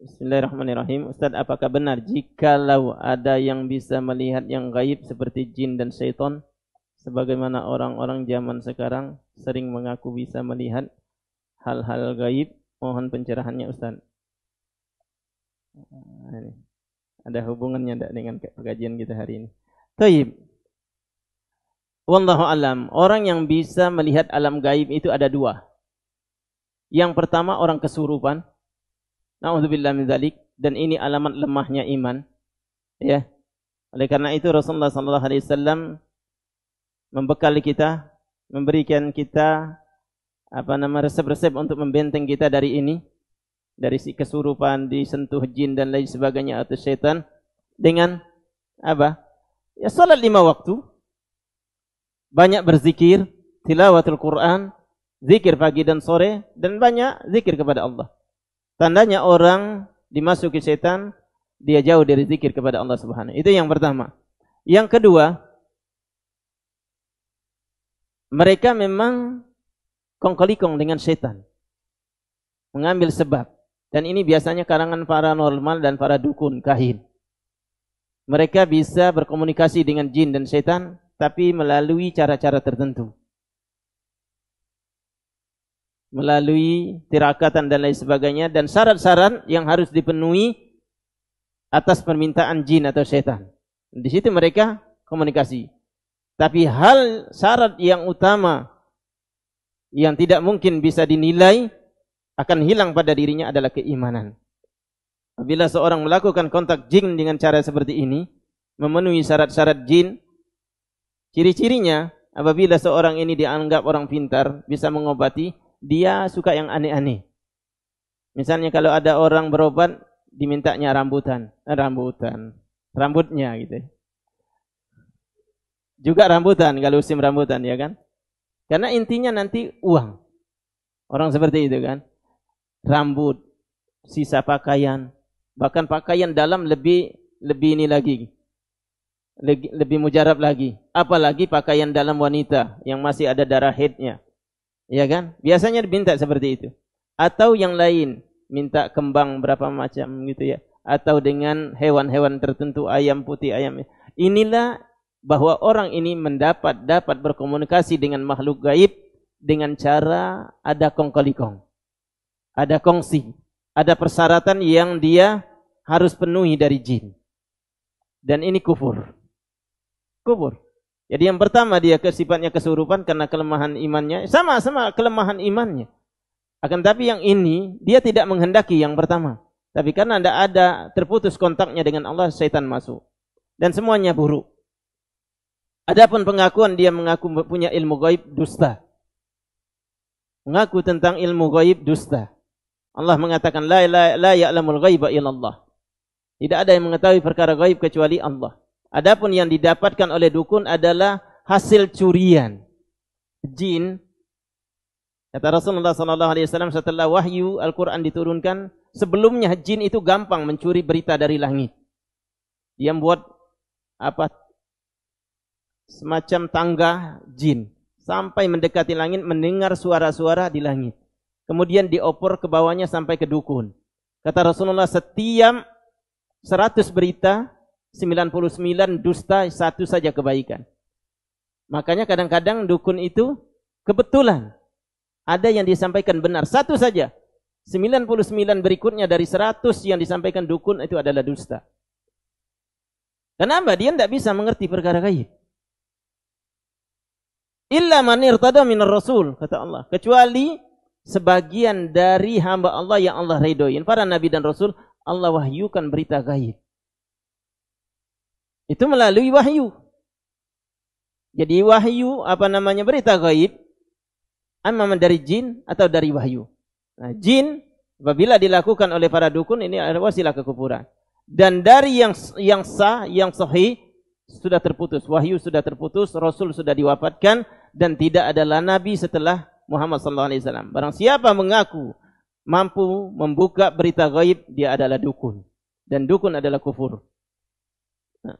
Bismillahirrahmanirrahim. Ustaz, apakah benar jikalau ada yang bisa melihat yang gaib seperti jin dan syaitan sebagaimana orang-orang zaman sekarang sering mengaku bisa melihat hal-hal gaib? Mohon pencerahannya Ustaz. Ini. Ada hubungannya tak dengan pengajian kita hari ini? Taib. Wallahu alam. Orang yang bisa melihat alam gaib itu ada dua. Yang pertama orang kesurupan. Nauzubillah min dzalik dan ini alamat lemahnya iman. Ya. Oleh karena itu Rasulullah sallallahu alaihi wasallam membekali kita, memberikan kita apa nama resep-resep untuk membenteng kita dari ini, dari si kesurupan, disentuh jin dan lain sebagainya atau syaitan dengan apa? Ya salat lima waktu. Banyak berzikir, tilawatul Quran, zikir pagi dan sore dan banyak zikir kepada Allah. Tandanya orang dimasuki setan, dia jauh dari zikir kepada Allah Subhanahu. Itu yang pertama. Yang kedua, mereka memang kongkolikong dengan setan. Mengambil sebab. Dan ini biasanya karangan paranormal dan para dukun, kahin. Mereka bisa berkomunikasi dengan jin dan setan, tapi melalui cara-cara tertentu melalui tirakatan dan lain sebagainya dan syarat-syarat yang harus dipenuhi atas permintaan jin atau syaitan. Di situ mereka komunikasi. Tapi hal syarat yang utama yang tidak mungkin bisa dinilai akan hilang pada dirinya adalah keimanan. Apabila seorang melakukan kontak jin dengan cara seperti ini, memenuhi syarat-syarat jin, ciri-cirinya apabila seorang ini dianggap orang pintar, bisa mengobati, dia suka yang aneh-aneh. Misalnya kalau ada orang berobat dimintanya rambutan, eh, rambutan, rambutnya gitu. Juga rambutan kalau usim rambutan ya kan? Karena intinya nanti uang. Orang seperti itu kan. Rambut, sisa pakaian, bahkan pakaian dalam lebih lebih ini lagi. Lebih, lebih mujarab lagi. Apalagi pakaian dalam wanita yang masih ada darah haidnya. Ya kan? Biasanya diminta seperti itu. Atau yang lain, minta kembang berapa macam gitu ya. Atau dengan hewan-hewan tertentu, ayam putih, ayam. Inilah bahwa orang ini mendapat dapat berkomunikasi dengan makhluk gaib dengan cara ada kongkolikong. Ada kongsi. Ada persyaratan yang dia harus penuhi dari jin. Dan ini kufur. Kufur. Jadi yang pertama dia kesifatnya kesurupan karena kelemahan imannya. Sama-sama kelemahan imannya. Akan tapi yang ini dia tidak menghendaki yang pertama. Tapi karena tidak ada terputus kontaknya dengan Allah, syaitan masuk. Dan semuanya buruk. Adapun pengakuan dia mengaku punya ilmu gaib dusta. Mengaku tentang ilmu gaib dusta. Allah mengatakan la la la ya'lamul ghaiba illallah. Tidak ada yang mengetahui perkara gaib kecuali Allah. Adapun yang didapatkan oleh dukun adalah hasil curian jin. Kata Rasulullah sallallahu alaihi wasallam setelah wahyu Al-Qur'an diturunkan, sebelumnya jin itu gampang mencuri berita dari langit. Dia membuat apa semacam tangga jin sampai mendekati langit mendengar suara-suara di langit. Kemudian diopor ke bawahnya sampai ke dukun. Kata Rasulullah setiap 100 berita 99 dusta, satu saja kebaikan. Makanya kadang-kadang dukun itu kebetulan ada yang disampaikan benar, satu saja. 99 berikutnya dari 100 yang disampaikan dukun itu adalah dusta. Kenapa? Dia tidak bisa mengerti perkara gaib. Illa man irtada minar rasul, kata Allah. Kecuali sebagian dari hamba Allah yang Allah redoin. Para nabi dan rasul, Allah wahyukan berita gaib. Itu melalui wahyu. Jadi wahyu apa namanya berita gaib amma dari jin atau dari wahyu. Nah, jin apabila dilakukan oleh para dukun ini adalah wasilah kekufuran. Dan dari yang yang sah, yang sahih sudah terputus, wahyu sudah terputus, rasul sudah diwafatkan dan tidak adalah nabi setelah Muhammad sallallahu alaihi wasallam. Barang siapa mengaku mampu membuka berita gaib, dia adalah dukun. Dan dukun adalah kufur. Nah.